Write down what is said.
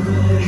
Amen.